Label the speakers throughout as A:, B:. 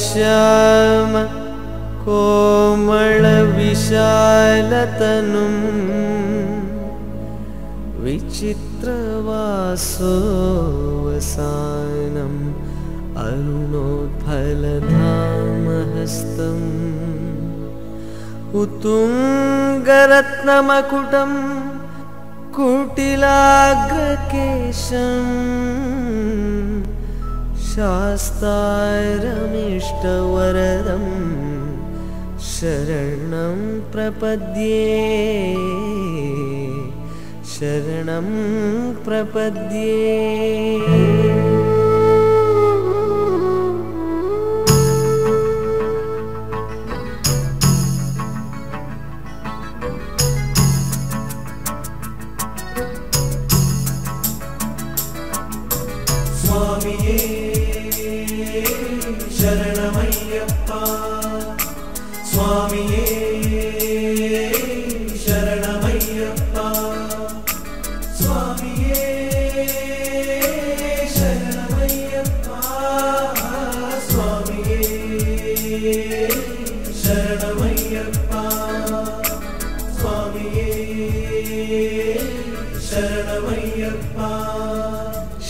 A: श्याम कोमळविशालतनु विचित्रवासोऽवसायनम् अरुणोत्फलधामहस्तम् उतुङ्गरत्नमकुटं कुटिलाग्रकेशम् शास्तारमिष्टवरदं शरणं प्रपद्ये शरणं प्रपद्ये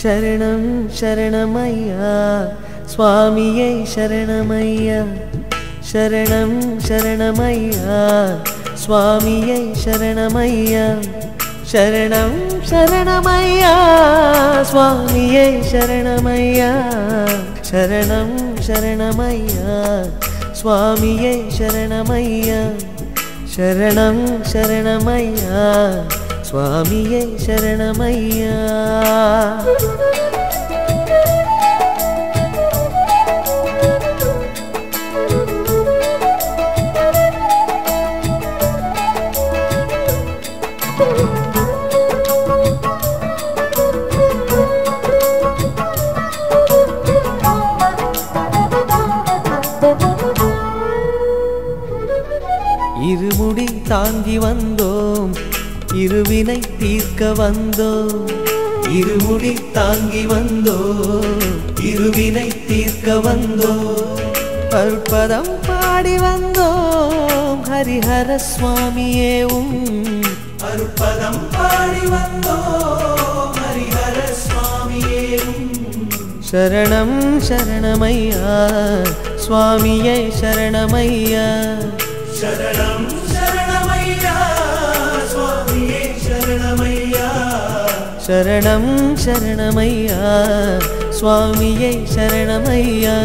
A: ശരണം ശരണമയ്യ സ്വാമിയെ ശരണമയ്യ ശരണം ശരണമയ്യ സ്വാമിയെ ശരണമയ്യ ശരണം ശരണമയ്യ സ്വാമിയെ ശരണമയ്യ ശരണം ശരണമയ്യ സ്വാമിയെ ശരണമയ്യ ശരണം ശരണമയ്യ சுவாமியே சரணமையா. இருமுடி தாங்கி வந்தோ இருவினை தீர்க்க வந்தோ?
B: இருமுடி தாங்கி வந்தோ? இருவினை தீர்க்க வந்தோ?
A: அற்பதம் பாடி வந்தோம் ஹரிஹர சுவாமியே உம்.
B: அருப்பதம் பாடி வந்தோம் ஹரிஹர சுவாமியே
A: சரணம் சரணமையா? சுவாமியை சரணமையா?
B: சரணம்
A: சரணம் சரணமையா. சுவாமியை சரணமையா.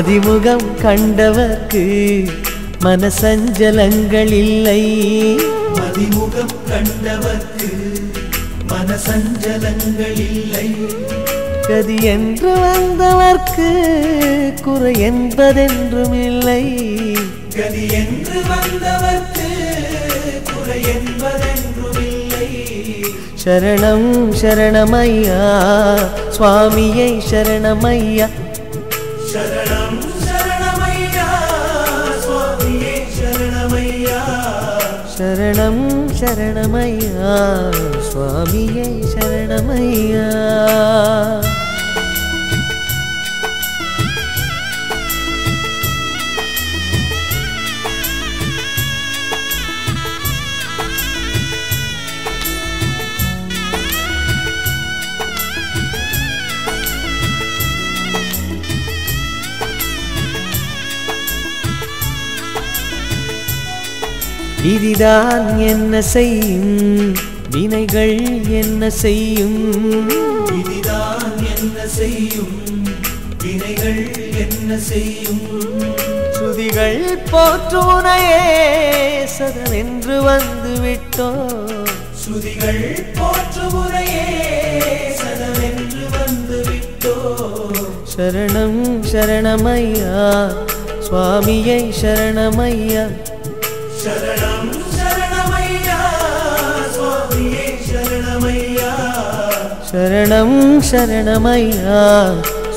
A: மதிமுகம் கண்டவர்க்கு மனசஞ்சலங்கள் இல்லை
B: மதிமுகம் கண்டவர்க்கு மனசஞ்சலங்கள் இல்லை
A: கதி என்று வந்தவர்க்கு குறை என்பதென்றும் இல்லை
B: கதி என்று வந்தவர்க்கு குறை என்பதென்றும் இல்லை
A: சரணம் சரணமையா சுவாமியை சரணமையா
B: சரணம் சரணமையா? சுவாமியை
A: விதிதான் என்ன செய்யும்? வினைகள் என்ன செய்யும்?
B: விதிதான் என்ன செய்யும்? வினைகள் என்ன செய்யும்?
A: சுதிகள் போற்றுனையே சதவென்று வந்து விட்டோ?
B: சுதிகள் போற்று முறையே சதவென்று வந்து விட்டோ?
A: சரணம் சரணமையா சுவாமியை சரணமையா
B: शरणं शरणमय्या
A: स्वामिये शरणमय्या शरणं शरणमय्या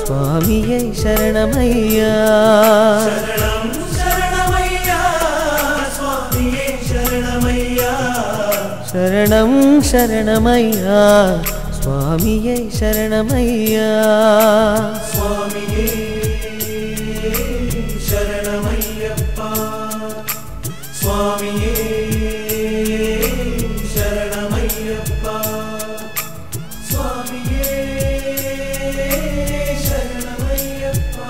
B: स्वामिये शरणमय्या शरणं शरणमय्या
A: स्वामिये शरणमय्या शरणं शरणमय्या
B: स्वामिये शरणमय्या स्वामिये சுவாமியே சரணமையப்பா. சுவாமியே சரணமையப்பா.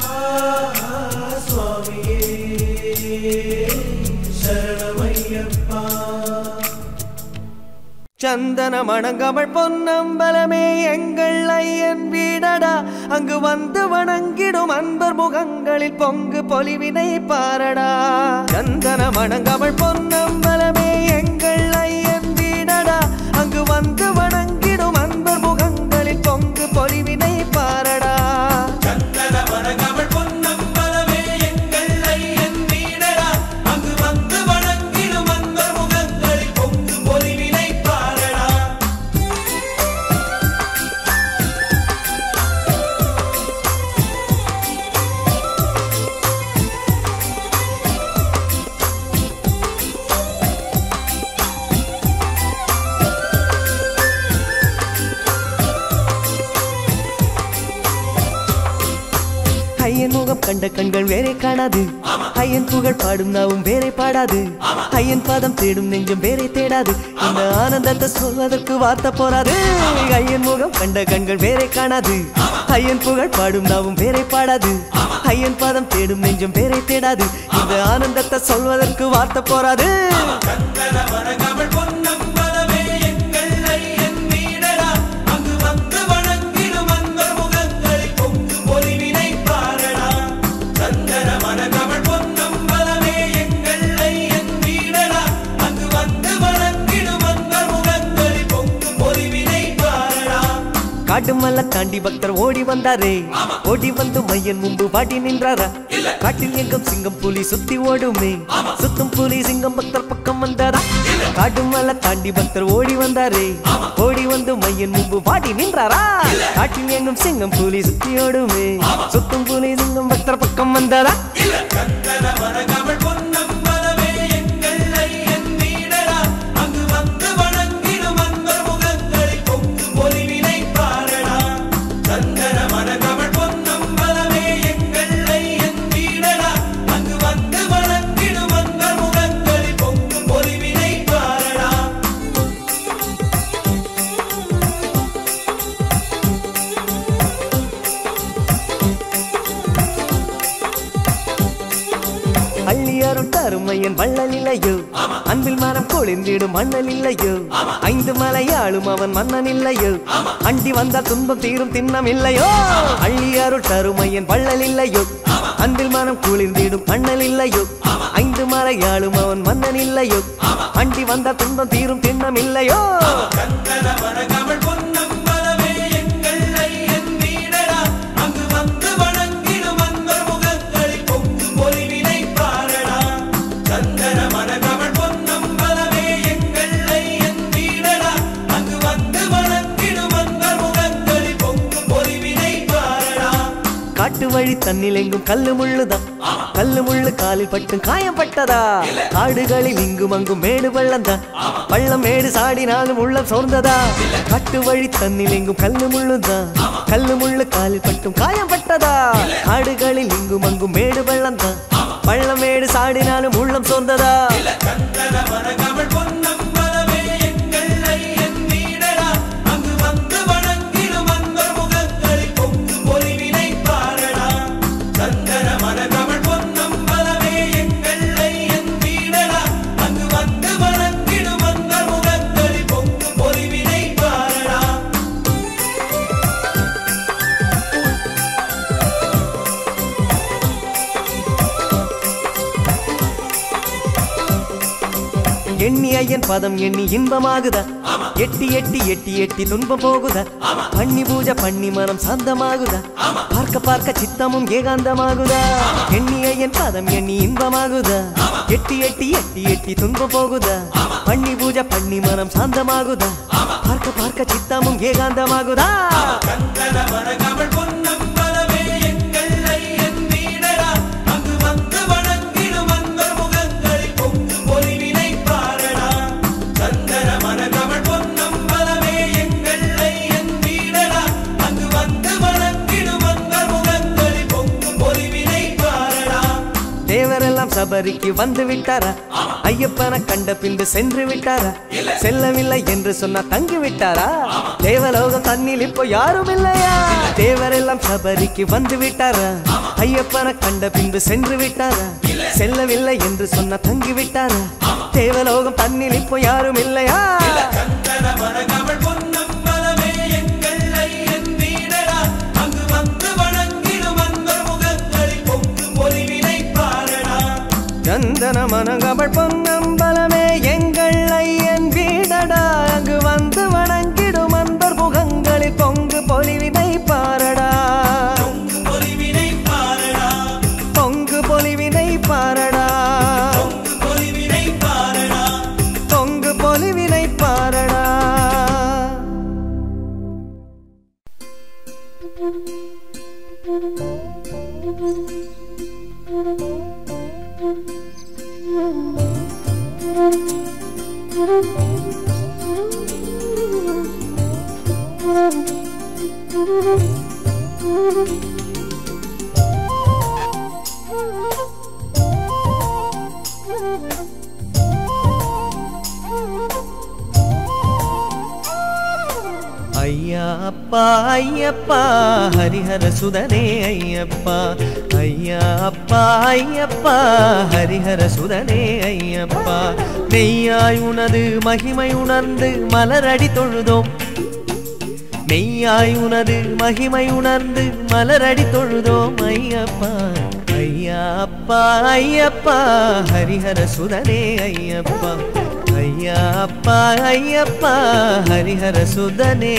B: சுவாமியே சரணமையப்பா.
A: சந்தன மணங்கமள் பொன்னம்பலமே எங்கள் ஐயன். வீடடா அங்கு வந்து வணங்கிடும் அன்பர் முகங்களில் பொங்கு பொலிவினை பாரடா. சந்தன மணங்கமள் பொன்னம்பலமே எங்கள் ஐயன் வீடடா. அங்கு வந்து
B: ஐயன்
A: முகம் கண்ட கண்கள் வேறே காணாது. ஐயன் புகழ் பாடும் நாவும் வேறே பாடாது. ஐயன் பாதம் தேடும் நெஞ்சம் வேறே தேடாது. இந்த ஆனந்தத்தை சொல்வதற்கு வார்த்தை போராது ஐயன் முகம் கண்ட கண்கள் வேறே காணாது. ஐயன் புகழ் பாடும் நாவும் வேறே பாடாது. ஐயன் பாதம் தேடும் நெஞ்சம் வேறே தேடாது. இந்த ஆனந்தத்தை சொல்வதற்கு வார்த்தை போராது காட்டு மல்ல தாண்டி பக்தர் ஓடி வந்தாரே. ஓடி வந்து மையன் முன்பு பாட்டி நின்றாரா? காட்டில் எங்கும் சிங்கம் புலி சுத்தி ஓடுமே. சுத்தும் புலி சிங்கம் பக்தர் பக்கம் வந்தாரா? காட்டு மல்ல தாண்டி பக்தர் ஓடி வந்தாரே. ஓடி வந்து மையன் முன்பு பாட்டி நின்றாரா? காட்டில் எங்கும் சிங்கம் புலி சுத்தி ஓடுமே. சுத்தும் புலி சிங்கம் பக்தர் பக்கம் வந்தாரா? அள்ளியாரும் வள்ளல் இல்லையோ அன்பில் மனம் கொளிந்திடும் மண்ணல் இல்லையோ ஐந்து மலையாளும் அவன் மன்னன் இல்லையோ அண்டி வந்தால் துன்பம் தீரும் திண்ணம் இல்லையோ அள்ளி அருள் தருமையன் வள்ளல் இல்லையோ அன்பில் மனம் குளிர்ந்திடும் மண்ணல் இல்லையோ ஐந்து மலையாளும் அவன் மன்னன் இல்லையோ அண்டி வந்தால் துன்பம் தீரும் திண்ணம் இல்லையோ வழி தண்ணில் எங்கும் கல்லு முள்ளுதான். கல்லு முள்ளு காலில் பட்டும் காயம் பட்டதா? காடுகளில் இங்கும் அங்கும் மேடு பள்ளம் தான் பள்ளம் மேடு சாடினாலும் உள்ளம் சோர்ந்ததா? கட்டு வழி தண்ணில் எங்கும் கல்லு முள்ளுதான் கல்லு முள்ளு காலில் பட்டும் காயம் பட்டதா? காடுகளில் இங்கும் அங்கும் மேடு பள்ளம் தான் பள்ளம் மேடு சாடினாலும் உள்ளம் சோர்ந்ததா? எண்ணி ஐயன் பதம் எண்ணி இன்பமாகுதா? எட்டி எட்டி எட்டி எட்டி துன்பம் போகுதா? பண்ணி பூஜை பண்ணி மனம் சாந்தமாகுதா? பார்க்க பார்க்க சித்தமும் ஏகாந்தமாகுதா? எண்ணி ஐயன் பதம் எண்ணி இன்பமாகுதா? எட்டி எட்டி எட்டி எட்டி துன்பம் போகுதா? பண்ணி பூஜை பண்ணி மனம் சாந்தமாகுதா? பார்க்க பார்க்க சித்தமும் ஏகாந்தமாகுதா? சபரிக்கு வந்து விட்டாரா? ஐயப்பன கண்ட பின்பு சென்று விட்டாரா? செல்லவில்லை என்று சொன்னா தங்கி விட்டாரா? தேவலோகம் தண்ணில் இப்போ யாரும் இல்லையா? தேவரெல்லாம் சபரிக்கு வந்து விட்டாரா? ஐயப்பன கண்ட பின்பு சென்று விட்டாரா? செல்லவில்லை என்று சொன்னா தங்கி விட்டாரா? தேவலோகம் தண்ணில் இப்போ யாரும் இல்லையா? நந்தன மனகமள் பொன்னம்பலமே. அப்பா ஐயப்பா ஹரிஹர சுதனே ஐயப்பா. ஐயா அப்பா ஐயப்பா ஹரிஹர சுதனே ஐயப்பா. மெய்யாய் உனது மகிமை உணர்ந்து மலரடி தொழுதோம். மெய்யாய் உனது மகிமை உணர்ந்து மலரடி தொழுதோம் ஐயப்பா. ஐயா அப்பா ஐயப்பா ஹரிஹர சுதனே ஐயப்பா. ஐயா அப்பா ஐயப்பா ஹரிஹர சுதனே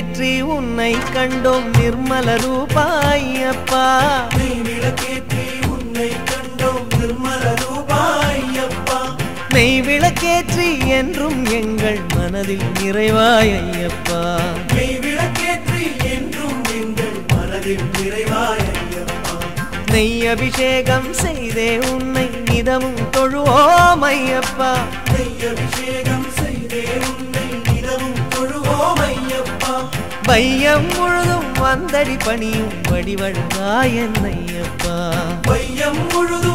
A: விளக்கேற்றி உன்னை கண்டோம் நிர்மல ரூபாயப்பா.
B: நீ விளக்கேற்றி உன்னை கண்டோம் நிர்மல ரூபாயப்பா
A: நெய் விளக்கேற்றி என்றும் எங்கள் மனதில் நிறைவாய் ஐயப்பா
B: மெய் விளக்கேற்றி என்றும் எங்கள் மனதில் நிறைவாய் ஐயப்பா
A: நெய் அபிஷேகம் செய்தே உன்னை நிதமும் தொழுவோம் ஐயப்பா.
B: நெய் அபிஷேகம்
A: பையம் முழுதும் வந்தடி பணியும் வடிவழகாயன் ஐயப்பா
B: பையம் முழுதும்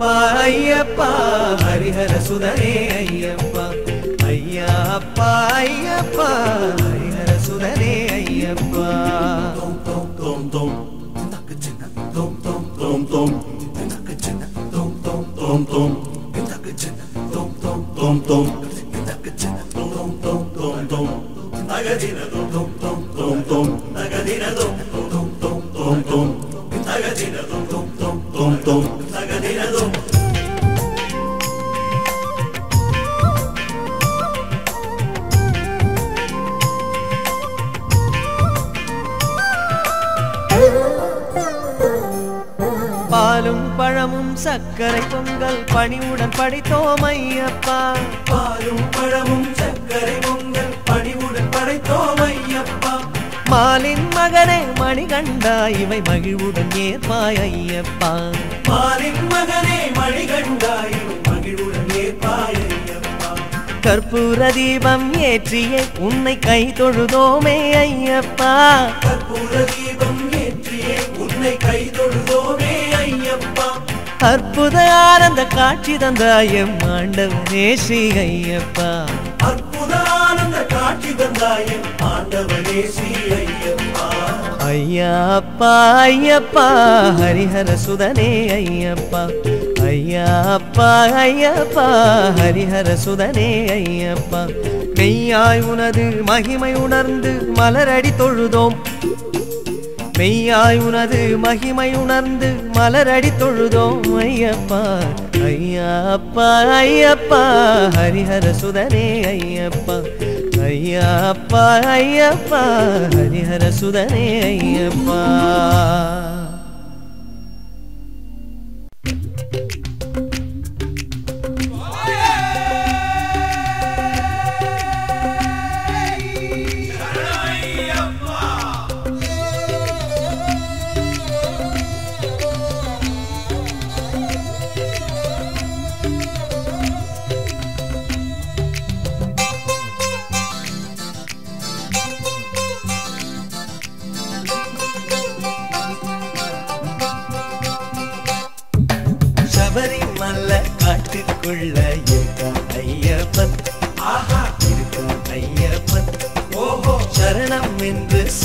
B: ஐயா அப்பா ஐயப்பா
A: ஹரிஹர சுதனே ஐயப்பா ஐயா அப்பா ஐயப்பா ஹரிஹர ஏற்பாய் ஐயப்பா
B: மாலின் மகனே மணிகண்டாய்
A: கற்பூர தீபம் ஏற்றியே உன்னை கை தொழுதோமே ஐயப்பா.
B: கற்பூர தீபம் ஏற்றியே உன்னை கை தொழுதோமே ஐயப்பா.
A: அற்புத ஆனந்த காட்சி தந்தாயம் ஆண்டவனே ஸ்ரீ ஐயப்பா
B: அற்புத ஆனந்த காட்சி தந்தாயம் ஆண்டவனே ஸ்ரீ ஐயப்பா
A: ஐயாப்பா ஐயப்பா ஹரிஹர சுதனே ஐயப்பா. ஐயாப்பா ஐயப்பா ஹரிஹர சுதனே ஐயப்பா. மெய்யாய் உனது மகிமை உணர்ந்து மலரடி தொழுதோம். மெய்யாய் உனது மகிமை உணர்ந்து மலரடி தொழுதோம். ஐயப்பா ஐயாப்பா ஐயப்பா ஹரிஹர சுதனே ஐயப்பா. ஐயப்பா ஐயப்பா ஹரிஹர சுதனே ஐயப்பா.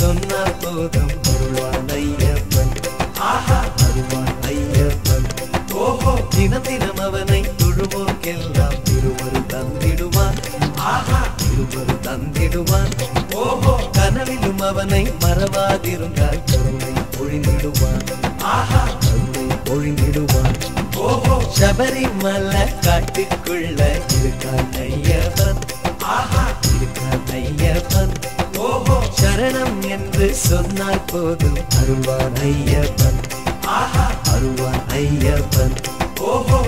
A: சொன்னா போதும். அருள்வான் ஐயப்பன்.
B: ஆஹா
A: அருள்வான் ஐயப்பன்.
B: ஓஹோ
A: தினம் தினம் அவனை தொழுவோர்க்கெல்லாம் திருவரு தந்திடுவான்.
B: ஆஹா
A: திருவரு தந்திடுவான்.
B: ஓஹோ
A: கனவிலும் அவனை மறவாதிருந்தால் கருணை பொழிந்திடுவான்.
B: ஆஹா
A: கருணை பொழிந்திடுவான்.
B: ஓஹோ
A: சபரிமலை காட்டுக்குள்ள இருக்கான் ஐயப்பன்.
B: ஆஹா
A: இருக்கான் ஐயப்பன். சரணம் என்று சொன்னால் போதும். அருள்வான் ஐயப்பன்.
B: ஆஹா.
A: அருள்வான் ஐயப்பன்.
B: ஓஹோ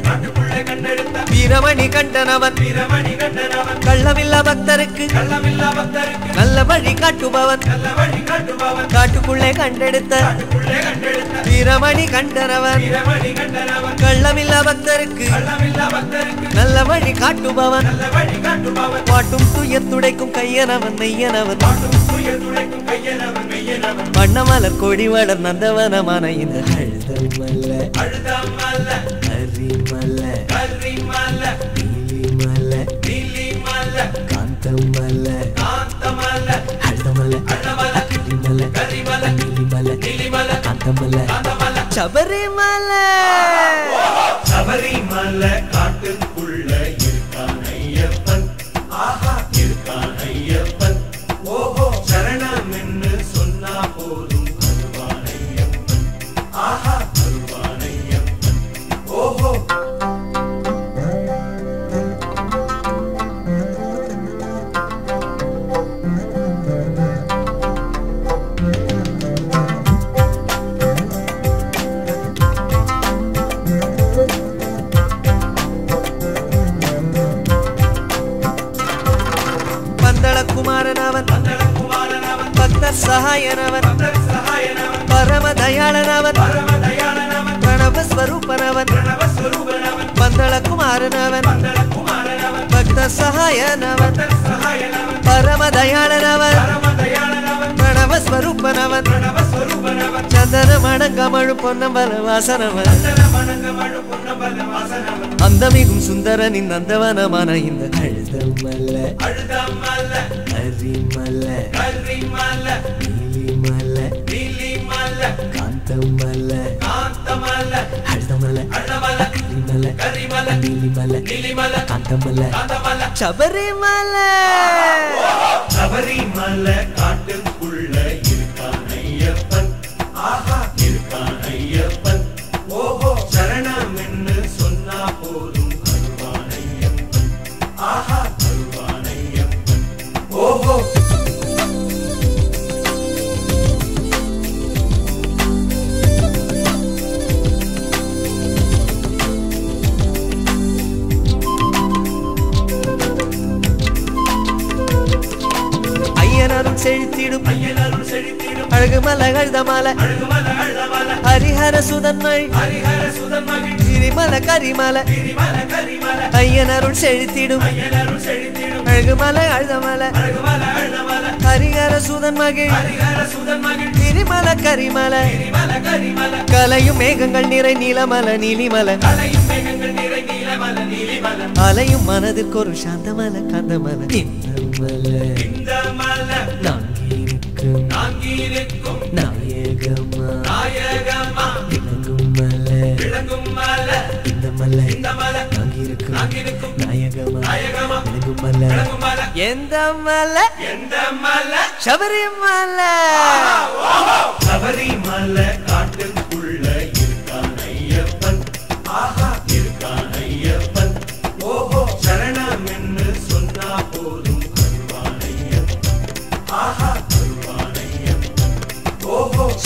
A: கண்டெடுத்த வீரமணி கண்டனவன்.
B: வீரமணி கண்டனவன்
A: கள்ளமில்லா பக்தருக்கு.
B: கள்ளமில்லா பக்தருக்கு
A: நல்ல வழி காட்டுபவன்
B: நல்ல வழி காட்டுபவன்.
A: காட்டுக்குள்ளே கண்டெடுத்த.
B: காட்டுக்குள்ளே
A: வீரமணி கண்டனவன்.
B: வீரமணி
A: கள்ளமில்லா பக்தருக்கு நல்ல வழி காட்டுபவன். பாட்டும் துயர் துடைக்கும் கையனவன் மெய்யனவன்.
B: பாட்டும்
A: வண்ணமலர் கொடி வளர் நந்தவனமான இந்த அழுதமல்ல. அரிமல்ல. நீலிமல்ல. காந்தமல்ல.
B: காந்தமல்ல
A: சபரிமலை.
B: சபரிமலை காட்டுக்குள்ள இருக்கான் ஐயப்பன். ஆஹா இருக்கான்.
A: ஸ்வரூபனவன்
B: பிரணவஸ்வரூபனவன்.
A: சந்தன மணங்கமழு பொன்னம்பல வாசனவன்
B: மணங்கமழு பொன்னபல வாசனவன்
A: அந்தமிகும் சுந்தரனின் நந்தவனமான இந்த அழுதமல்ல.
B: அழுதமல்ல.
A: அரிமல்ல. காந்தமல்ல சபரிமலை.
B: சபரிமலை காட்டுக்குள்ள
A: மலை ஹரிஹர சுதன்மள்
B: ஹரிஹர சுதன் மகிழ்
A: கிரிமல கரிமல.
B: கிரிமல கரிமல
A: ஐயன் அருள் செழித்திடும்.
B: அழகுமல அழுதமல
A: ஹரிஹர சுதன் மகிழ்
B: மகிழ்
A: கிரிமல. கலையும் மேகங்கள் நிறை நீலமல நீலிமல. அலையும் மனதிற்கு ஒரு சாந்தமல காந்தமல. இந்த மலை நாயகமா
B: நாயகமா
A: விளங்கும் மலை.
B: விளங்கும் மல.
A: இந்த மலை.
B: இந்த மல.
A: நாங்கிருக்கும்
B: நாங்கியிருக்கும்
A: நாயகமா
B: நாயகமா
A: விளங்கும் மலை.
B: விளங்கும் மல.
A: எந்த மலை?
B: எந்த மல?
A: சபரிமலை.
B: சபரிமலை காட்டுக்குள்ள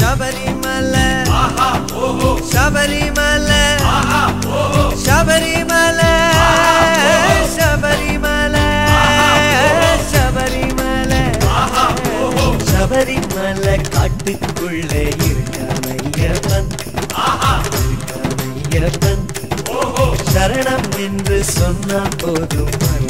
A: சபரிமலை. சபரிமலை. சபரிமலை. சபரிமலை. சபரிமலை. சபரிமலை காட்டுக்குள்ளே இருக்கான் ஐயப்பன் சரணம் என்று சொன்னா போதும்.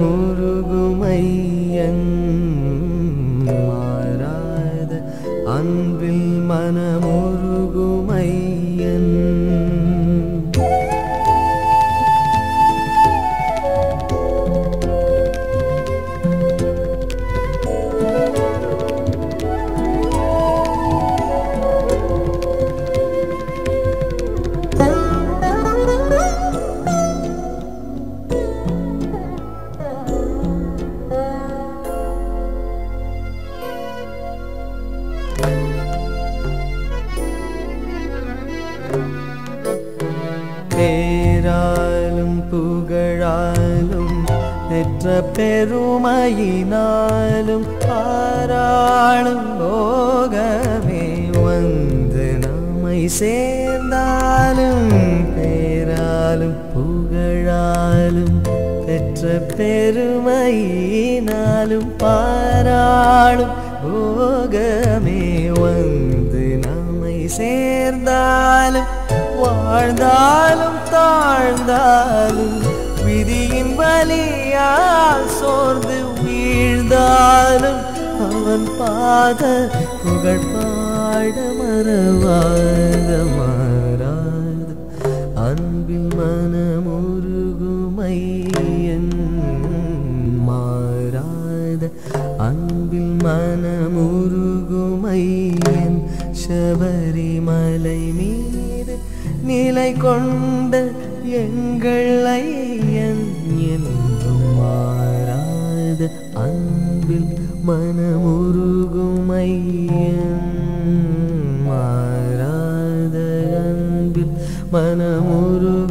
A: முருகுமையன் மாறாத அன்பில் மனமுருகுமையன் பெருமையினாலும் பாராளும் போகவே வந்து நம்மை சேர்ந்தாலும் பேராலும் புகழாலும் பெற்ற பெருமையினாலும் பாராளும் போகமே வந்து நம்மை சேர்ந்தாலும் வாழ்ந்தாலும் தாழ்ந்தாலும் விதியின் மழையால் சோர்ந்து வீழ்ந்தாலும் அவன் பாத புகழ் பாட மறவாத மாறாது. அன்பின் மனமுருகுமையன் மாறாத. அன்பில் மனமுருகுமையன் சபரிமலை மீது நிலை கொண்ட எங்கள் ஐயன் என் மாறாத அன்பில் மனமுருகும் மாறாத அன்பில் மனமுருகும்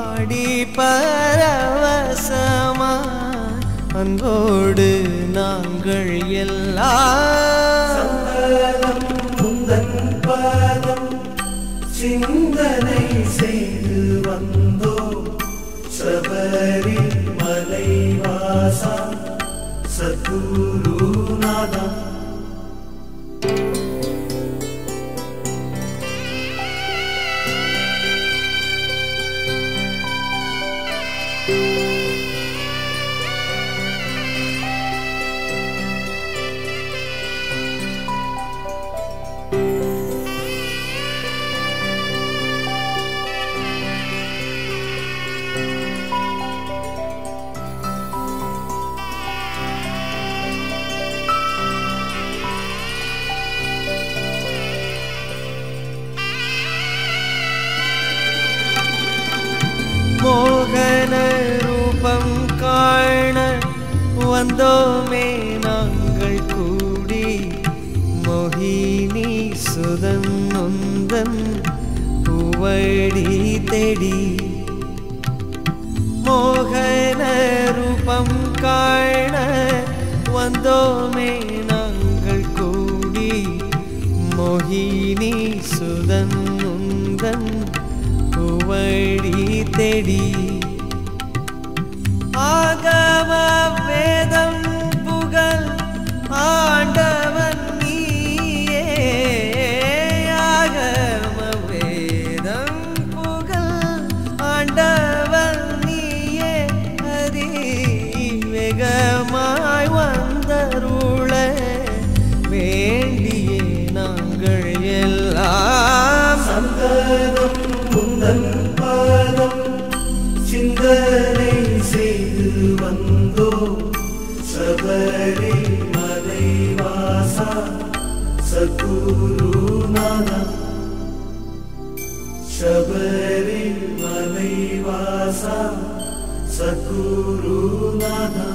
A: பாடி பரவசமா அன்போடு நாங்கள் எல்லாம்
B: பாதம் சிந்தனை செய்து
A: வந்தோம். சபரி மலைவாசா சத்குருநாதம் തേടി മോഹന
B: രൂപം കാണ വന്നോമേ നങ്ങൾ കൂടി. മോഹിനി സുതന്നുന്തൻ കുവഴി തേടി சகுருநாதா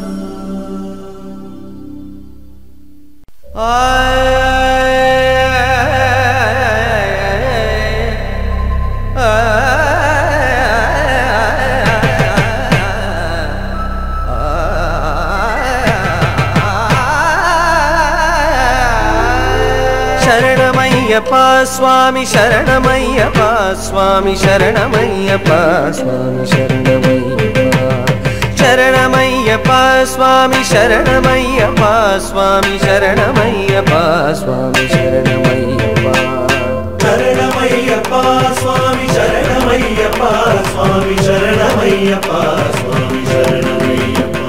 A: சரணமையப்பா சுவாமி சரணமையப்பா சுவாமி சரணமையப்பா சுவாமி சரணமையப்பா சரணமையப்பா சுவாமி சரணமையப்பா சுவாமி சரணமையப்பா சுவாமி சரணமையப்பா
B: சரணமையப்பா சுவாமி சரணமையப்பா சுவாமி சரணமையப்பா சுவாமி சரணமையப்பா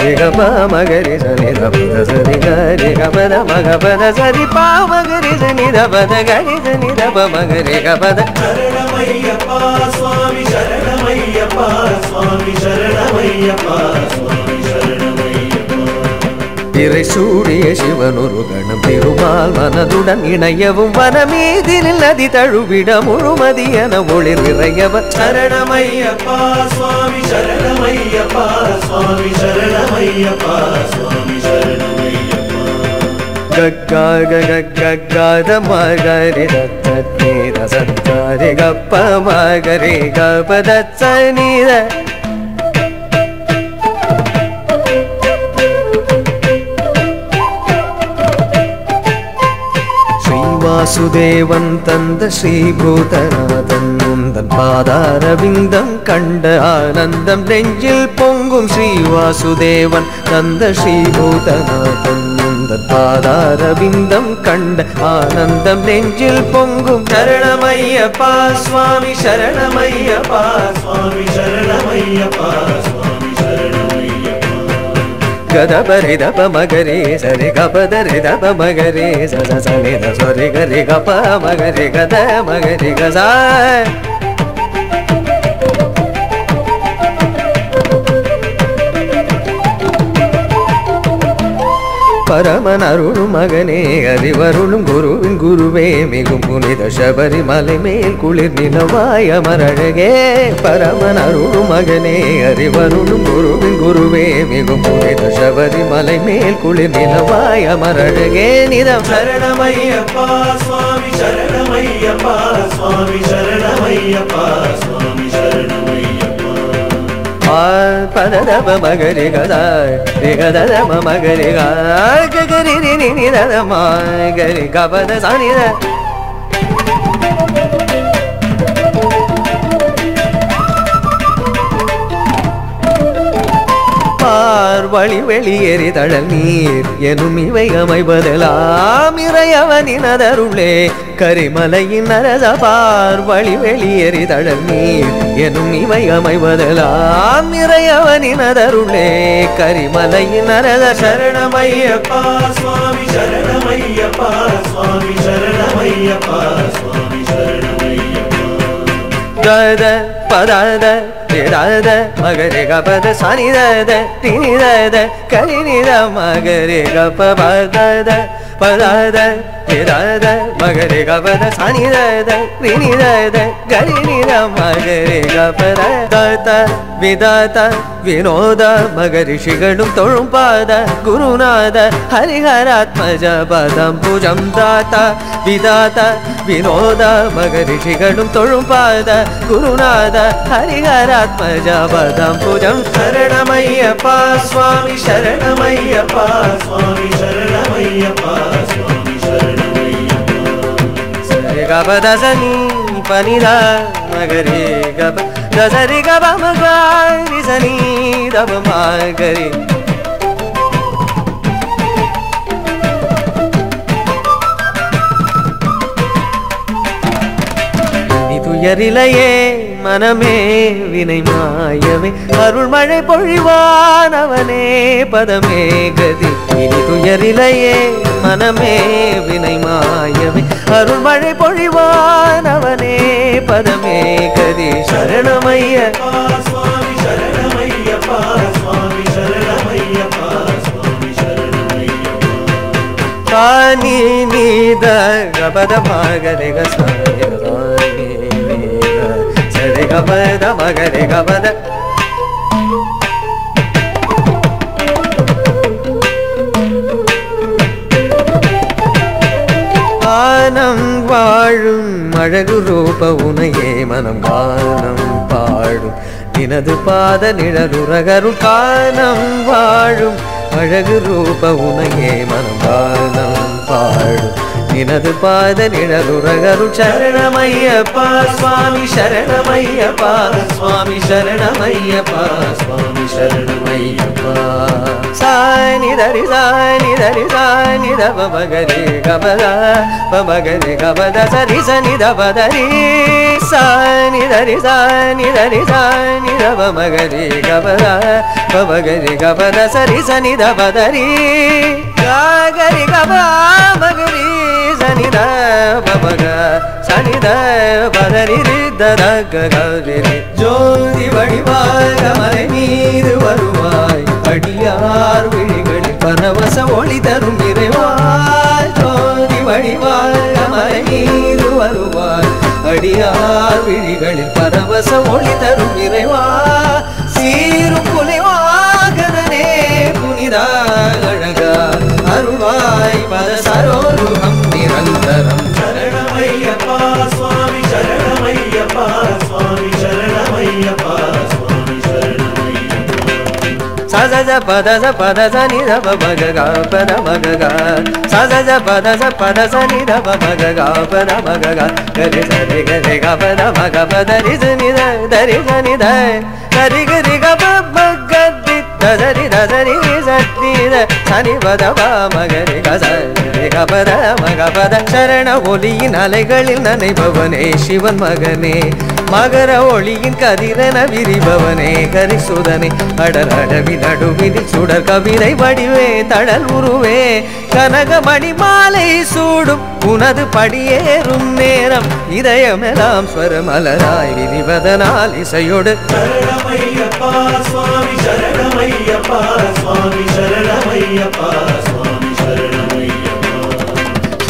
A: ரிகப மகரி சனி தபத சரி கரி கபத மகபத சரி பா மகரி சனி தபத கரி சனி தப மகரி கபத
B: சரணமையப்பா சுவாமி சரணமையப்பா சுவாமி சரணமையப்பா சுவாமி
A: திரை சூடிய சிவனொரு கணம் திருமால் மனதுடன் இணையவும் வனமீதில் நதி தழுவிட முழுமதி என ஒளிர் நிறையவர் சரணமையப்பா
B: சுவாமி சரணமையப்பா சுவாமி சரணமையப்பா சுவாமி சரணமையப்பா
A: கக்காக கக்காத மகரி தத்தீர சத்தாரி கப்ப மகரி கபதத் வாசுதேவன் தந்த ஸ்ரீபூதநாதன் உந்தன் பாதாரவிந்தம் கண்ட ஆனந்தம் நெஞ்சில் பொங்கும் ஸ்ரீவாசுதேவன் தந்த ஸ்ரீபூதநாதன் உந்தன் பாதாரவிந்தம் கண்ட ஆனந்தம் நெஞ்சில் பொங்கும் சரணமையப்பா சுவாமி சரணமையப்பா
B: சுவாமி சரணமையப்பா சுவாமி சரணமையப்பா
A: గదబరి దప మగరి సరి గపదరి దప మగరి స స సని ద సరి గరి గప మగరి గద మగరి గజా பரமனருளும் மகனே அறிவருளும் குருவின் குருவே மிகும் புனித சபரிமலை மேல் குளிர் நிலவாய் அமரழகே. பரமனருளும் மகனே அறிவருளும் குருவின் குருவே மிகும் புனித சபரிமலை மேல் குளிர் நிலவாய் அமரழகே. நிதம்.
B: சரணமையப்பா சுவாமி சரணமையப்பா சுவாமி சரணமையப்பா.
A: பததப மகரி கதா ரிகததம மகரி கரி ரி நிதத கபத சனித பார் வழி வெளியேறி தழல் நீர் எனும் இவை அமைவதெல்லாம் இறையவனினதருளே. கரிமலையின் நரதபார் வழி வெளியேறி தழல் நீர் எனும் இவை அமைவதெல்லாம் இறையவனினதருளே கரிமலையின் நரத சரணமையப்பா
B: சுவாமி சரணமையப்பா சுவாமி சரணமையப்பா சுவாமி சரணமையப்பா.
A: கத பதத நிதத மகரி கபத சனிதத தினிதத கரிநித மகரி கப பதத பதத நிதத மகரி கபத சனிதத தினிதத கரிநித மகரி கபத தத விதத வினோத மகரிஷிகளும் தொழும் பாத குருநாத ஹரிஹராத்மஜ பதம் புஜம் தாத்த விதாத வினோத மகரிஷிகளும் தொழும் பாத குருநாத ஹரிஹராத்மஜ பதம் புஜம் சரணமையப்பா சுவாமி
B: சரணமையப்பா சுவாமி சரணமையப்பா சுவாமி சரணமையப்பா
A: சரி கபத சனி பனித மகரி கப దసరి గమ గారి సని దమ మాగరి நீ துயரிலையே மனமே வினை மாயவே அருள்மழை பொழிவானவனே பதமே கதி இனி துயரிலையே மனமே வினை மாயவே அருள்மழை பொழிவானவனே பதமே கதி சரணமைய. காணி நீத கபத சரி கபத மகரி கபத. ஆனம் வாழும் அழகு ரூப உனையே மனம் கானம் பாடும் நினது பாத நிழலுரகரு கானம் வாழும் அழகு ரூப உனையே மனம் கானம் பாடும் நினது பாத நிழலுரகரு சரணமையப்பா சுவாமி சரணமையப்பா சுவாமி சரணமையப்பா சுவாமி சரணமையப்பா சானி தரி சானி தரி சானி தப மகரி கபத பமகரி கபத சரி சனி தபதரி சானி தரி சானி தரி சானி தப மகரி கபத பமகரி கபத சரி சனி தபதரி காகரி கப மகரி சனி த பமக சனி த பதரி தர ஜோதி வடிவாக மலை மீது வருவாய். அடியார் விழிகளில் பரவச ஒளி தரும் இறைவாய். ஜோதி வடிவாக மலை மீது வருவாய். அடியார் விழிகளில் பரவச ஒளி தரும் இறைவா சீரும் புலிவாகனே புனிதா அழகா. அருவாய் பல சரோருகம் நிரந்தரம்
B: சரணமையப்பா சுவாமி சரணமையப்பா சுவாமி சரணமையப்பா சுவாமி சரணமையப்பா
A: சஜ பத ச பத ச நி த ப மக க ப த மக க சஜ பத ச பத ச நி த ப மக க ப த மக க கரி ச ரி க ரி க ப த மக ப த ரி ச நி த த ரி ச நி த த ரி க ரி க ப ம க சரண ஒலியின் அலைகளில் நனைபவனே சிவன் மகனே. மகர ஒளியின் கதிரன விரிபவனே கரிசுதனே அடல் அடவி நடுவினில் சுடர் கவிதை வடிவே தடல் உருவே. கனகமணி மாலை சூடும் உனது படியேறும் நேரம். இதயமெல்லாம் ஸ்வரமலராய் விரிவதனால் இசையோடு.
B: சரணமையப்பா சுவாமி சரணமையப்பா சுவாமி சரணமையப்பா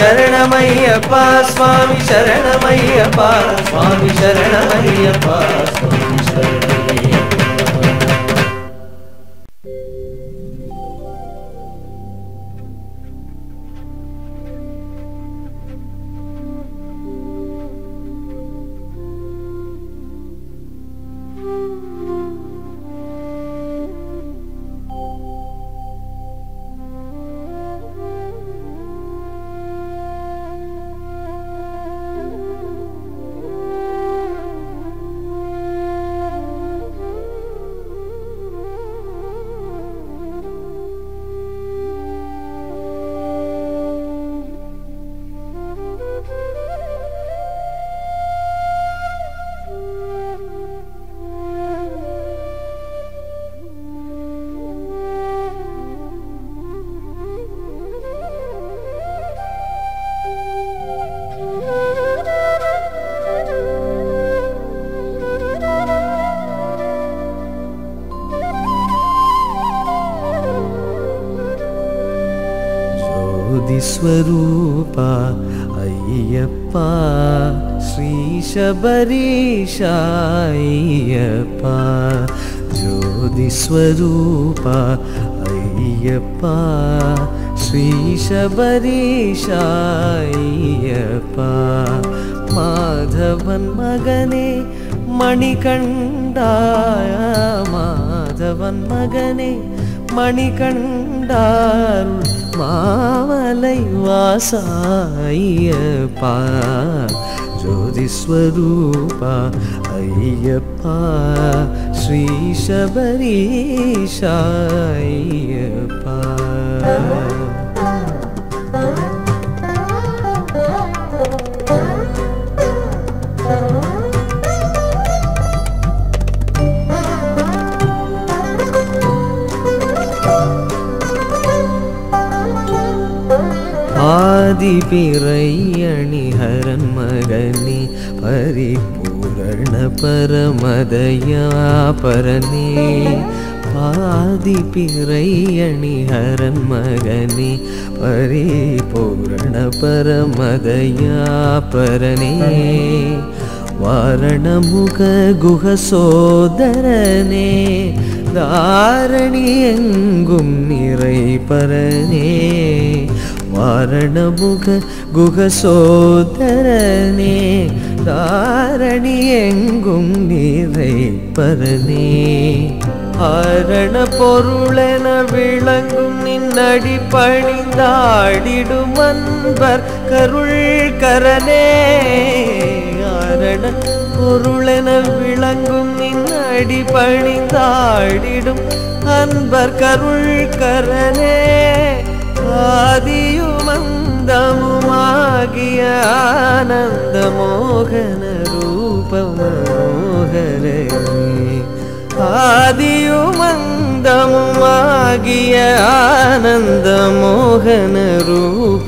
B: சரணமையப்பா
A: சுவாமி சரணமையப்பா சுவாமி சரணமையப்பா स्वरूपा अय्यप्पा शबरीषायप्पा ज्योतिस्वरूपा अय्यप्पा शबरीष्यप्पा माधवन् मगने मणिकण्डाया माधवन् मगने मणिकण्डा மாமலை வாசாயப்பா ஜோதிஸ்வரூபா ஐயப்பா ஸ்ரீ சபரீஷா ஆதி பிறையணிஹரன் மகனே பரிபூரண பரமதயா பரனே. ஆதிபிரையணிஹரன் மகனே பரிபூரண பரமதயா பரனே. வாரணமுக குகசோதரனே தாரணி எங்கும் நிறை பரனே. வாரணமுக குக சோதரனே தாரணி எங்கும் நீரை பரனே. ஆரண பொருளென விளங்கும் நின்னடி பணிந்தாடிடும் அன்பர் கருள் கரனே ஆரண பொருளென விளங்கும் நின்னடி பணிந்தாடிடும் அன்பர் கருள் கரனே आदियो मन्दम मागियानन्द मोघनरूप मनोहर आदियो मन्दम मागिय आनन्द मोघनरूप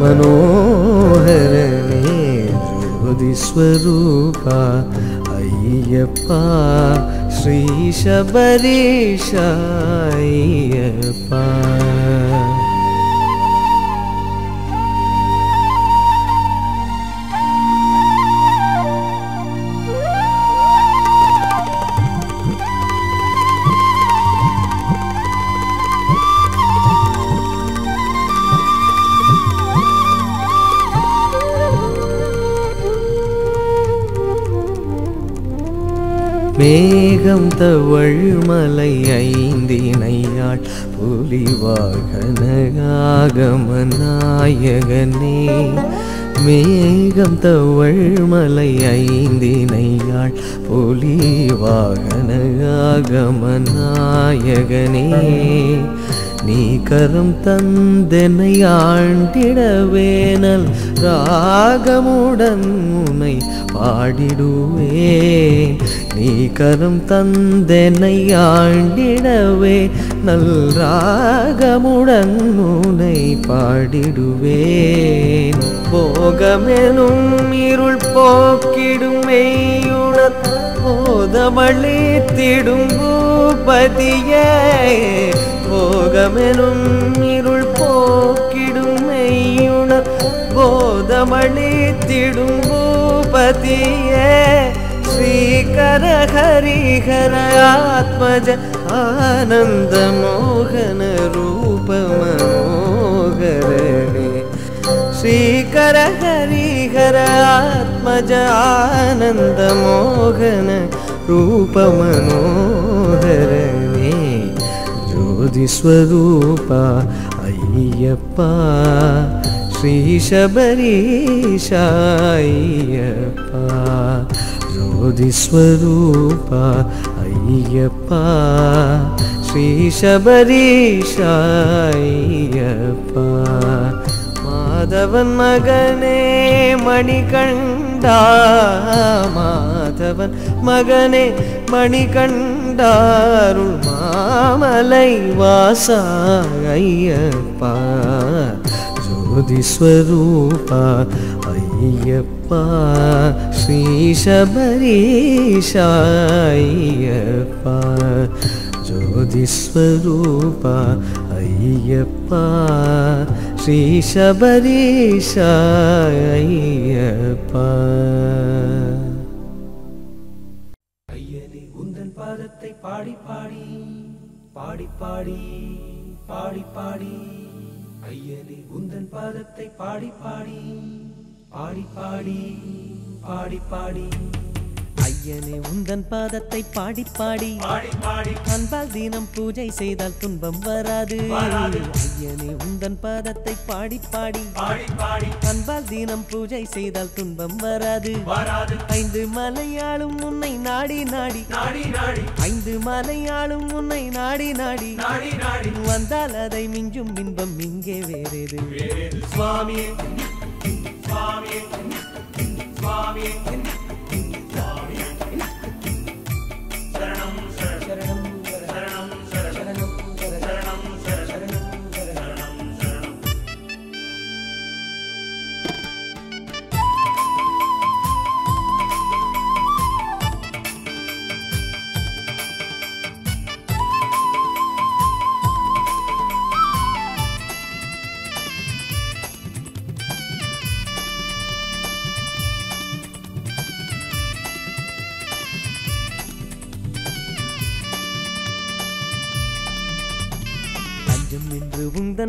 A: मनोहरस्वरूप अय्यप्पा श्रीशबरीषयप्पार மேகம் தவழ்மலை ஐந்தினையாள் புலிவாகனகாகமநாயகனே. மேகம் தவழ்மலை ஐந்தினையாள் புலிவாகனகாகமநாயகனே. நீ கரம் தந்தனை ஆண்டிடவேனல் ராகமுடன் உனை பாடிடுவேன். நீ கரம் தந்தெனை ஆண்டிடவே நல் ராகமுடன் உனை பாடிடுவேன் போகமெனும் இருள் போக்கிடும் மெய்யுணர் போதமளித்திடும் பூபதியே போகமெனும் இருள் போக்கிடும் மெய்யுணர் போதமளித்திடும் பூபதியே श्रीकर हरिहर आत्मज आनन्दमोहन मोघन श्रीकर हरिहर आत्मज आनन्दमोहन रूपमनोहरणे ज्योतिस्वरूपा अय्यप्पा श्रीशबरिषायपा மனோகரே ஜோதி ஸ்வரூபா ஐயப்பா. ஸ்ரீ மாதவன் மகனே மணிகண்டா. மாதவன் மகனே மணிகண்டாருள் மாமலை வாசா ஐயப்பா. ஜோதிஸ்வரூபா ஐயப்பா ஸ்ரீ சபரீஷாயப்பா ஜோதிஸ்வரூபா ஐயப்பா ஸ்ரீ சபரீஷாயப்பா ஐயனே உந்தன் பாதத்தை பாடி பாடி பாடி பாடி பாடி பாடி. ஐயனே உந்தன் பாதத்தை பாடி பாடி. பாடி பாடி பாடி பாடி. ஐயனே உந்தன் பாதத்தை பாடி பாடி. அன்பால் தினம் பூஜை செய்தால் துன்பம் வராது. ஐயனே உந்தன் பாதத்தை பாடி பாடி. அன்பால் தினம் பூஜை செய்தால் துன்பம் வராது. ஐந்து மலையாளும் உன்னை நாடி நாடி. ஐந்து மலையாளும் உன்னை நாடி நாடி. வந்தால் அதை மிஞ்சும் இன்பம் இங்கே வேறேது.
B: வேறு Swami, Swami,
A: Swami.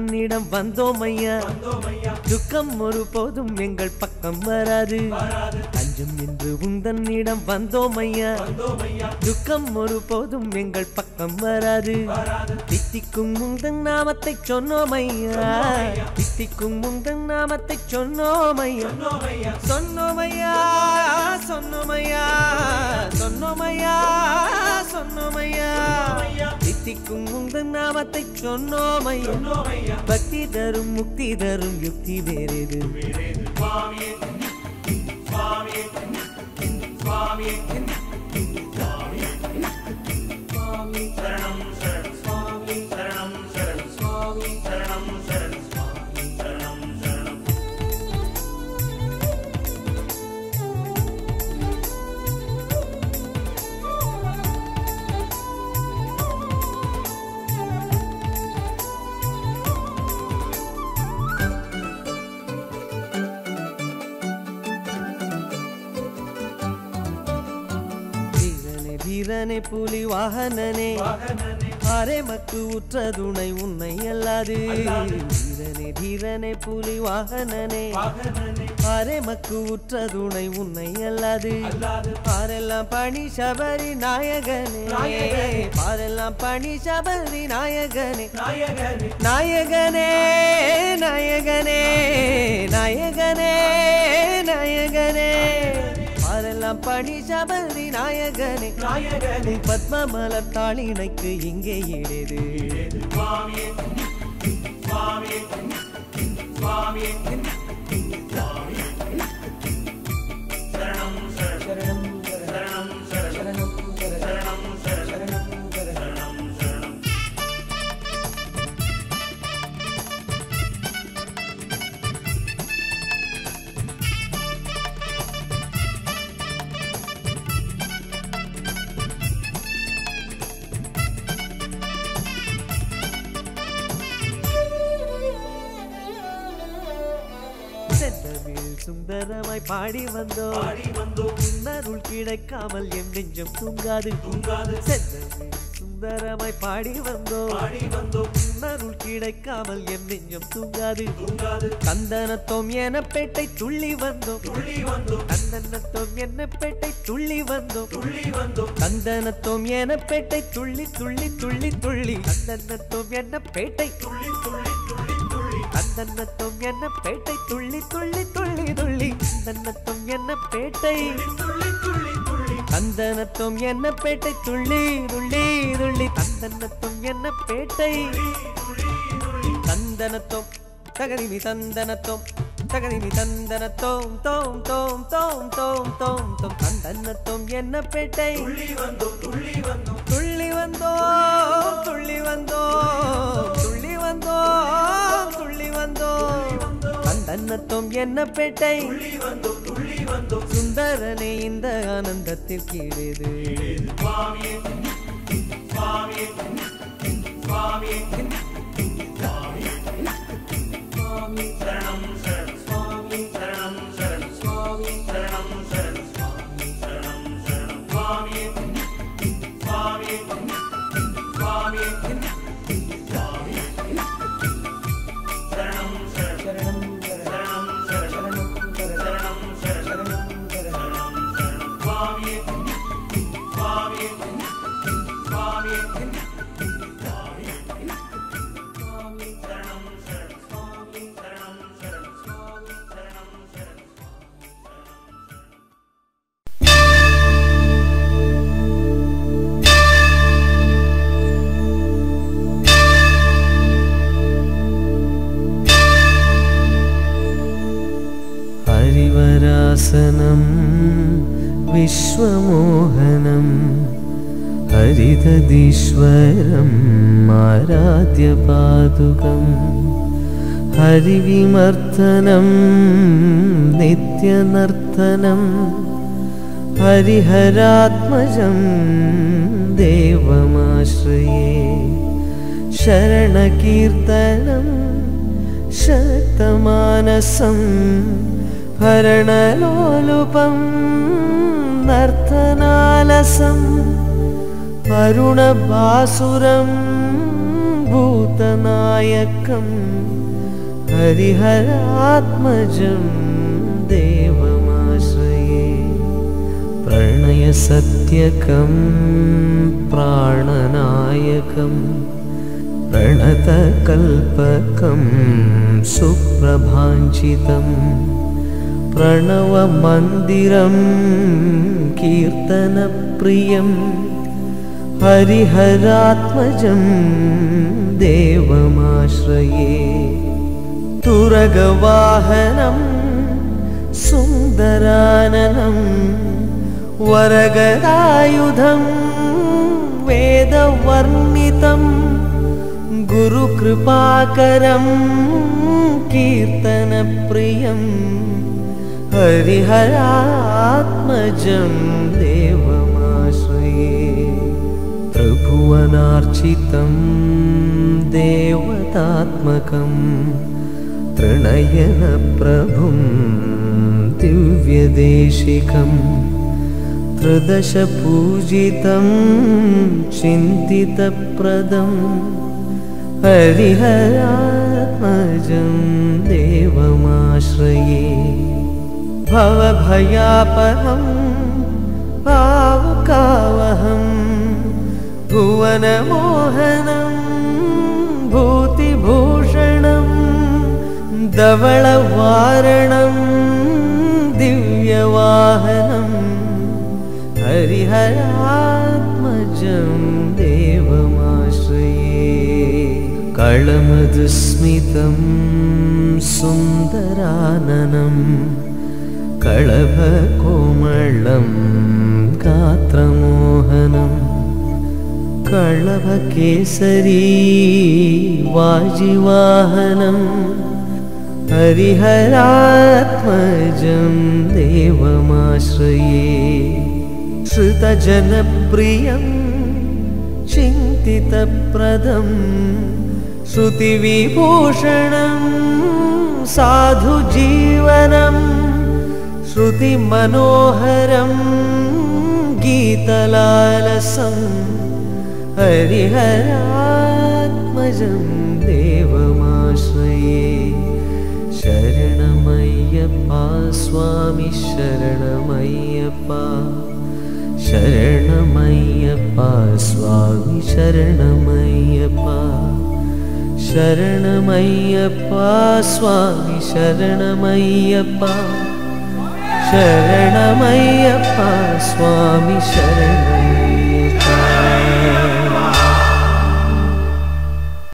A: என்று வந்தோம் ஐயா துக்கம் ஒரு போதும் எங்கள் பக்கம் வராது. அஞ்சும் என்று உந்தன்னிடம் வந்தோம் ஐயா துக்கம் ஒரு போதும் எங்கள் பக்கம் வராது. தித்திக்கும் முந்தன் நாமத்தை சொன்னோம் ஐயா தித்திக்கும் முந்தன் நாமத்தை சொன்னோம் ஐயா
B: சொன்னோம் ஐயா
A: சொன்னோம் ஐயா சொன்னோம் ஐயா சொன்னோம் ஐயா தித்திக்கும் உந்தன் நாமத்தை
B: சொன்னோம்.
A: பக்தி தரும் முக்தி தரும் யுக்தி வேறேது. புலி வாகனனே.
B: வாகனனே
A: மக்கு உற்ற துணை உன்னை அல்லாது. தீரனே தீரனே புலி வாகனனே.
B: வாகனனே
A: மக்கு உற்ற துணை உன்னை அல்லாது. பாரெல்லாம் பணி சபரி நாயகனே. பாரெல்லாம் பணி சபரி நாயகனே.
B: நாயகனே
A: நாயகனே நாயகனே நாயகனே. பணி சபரி நாயகனே
B: நாயகனே
A: பத்மமலர் தாளினைக்கு இங்கே இடைது
B: சுவாமியே சுவாமியே சுவாமியே
A: சுந்தரமாய் பாடி வந்தோம்.
B: பாடி வந்தோம்.
A: உன்னருள் கிடைக்காமல் எம் நெஞ்சம் தூங்காது.
B: தூங்காது.
A: சுந்தரமாய் பாடி வந்தோம்.
B: பாடி வந்தோம்.
A: உன்னருள் கிடைக்காமல் எம் நெஞ்சம் தூங்காது.
B: தூங்காது.
A: கந்தனத்தோம் என பேட்டை துள்ளி வந்தோம்.
B: துள்ளி வந்தோம்.
A: கந்தனத்தோம் என்ன பேட்டை துள்ளி வந்தோம்.
B: துள்ளி வந்தோம்.
A: கந்தனத்தோம் என பேட்டை துள்ளி துள்ளி துள்ளி துள்ளி. கந்தனத்தோம் என்ன பேட்டை
B: துள்ளி துள்ளி
A: அந்தன்னத்தும் என்ன பேட்டை துள்ளி துள்ளி துள்ளி துள்ளி. அந்தன்னத்தும் என்ன பேட்டை தந்தனத்தும் என்ன பேட்டை துள்ளி துள்ளி துள்ளி. தந்தனத்தும் என்ன பேட்டை
B: தந்தனத்தும் துள்ளி
A: தந்தனத்தோம் தகதிமி தந்தனத்தோம் தகதிமி தந்தனத்தோம் தோம் தோம் தோம் தோம் தோம் தோம். தந்தனத்தும் என்ன பேட்டை
B: துள்ளி வந்தோம் துள்ளி வந்தோம்
A: துள்ளி வந்தோம் துள்ளி வந்தோம் துள்ளி வந்தோம் துள்ளி வந்தோம். தன்னத்தம் என்ன பேட்டை? சுந்தரனே இந்த ஆனந்தத்தில் கீழேது.
B: சுவாமி
A: शासनं विश्वमोहनं हरिदधीश्वरम् आराध्यपादुकम् हरिविमर्दनं नित्यनर्तनं हरिहरात्मजं देवमाश्रये शरणकीर्तनं शक्तमानसं भरणलोलुपं नर्तनालसम् अरुणबासुरं भूतनायकम् हरिहरात्मजं देवमाश्रये प्रणयसत्यकं प्राणनायकं प्रणतकल्पकं सुप्रभाञ्चितं प्रणवमन्दिरं कीर्तनप्रियं हरिहरात्मजं देवमाश्रये तुरगवाहनं सुन्दराननं वरगदायुधं वेदवर्णितं गुरुकृपाकरं कीर्तनप्रियं हरिहरात्मजं देवमाश्रये त्रिभुवनार्चितं देवतात्मकम् त्रिणयनप्रभुं दिव्यदेशिकं त्रिदशपूजितं चिन्तितप्रदं हरिहरात्मजं देवमाश्रये भवभयापहं भावुकावहं भुवनमोहनं भूतिभूषणम् धवळवारणं दिव्यवाहनं हरिहरात्मजं देवमाश्रये। कळमधुस्मितं सुन्दराननं कळभकोमलं गात्रमोहनं कळभकेसरी वाजिवाहनम् हरिहरात्मजं देवमाश्रये श्रुतजनप्रियं चिन्तितप्रदं श्रुतिविभूषणं साधुजीवनं श्रुतिमनोहरं गीतलालसं हरिहरात्मजं देवमाश्रये शरणमय्यप्पा स्वामि शरणमय्यप्पा शरणमय्यप्पा स्वामि शरणमय्यप्पा शरणमय्यप्पा स्वामि शरणमय्यप्पा शरणमय्यप्पा स्वामि शरण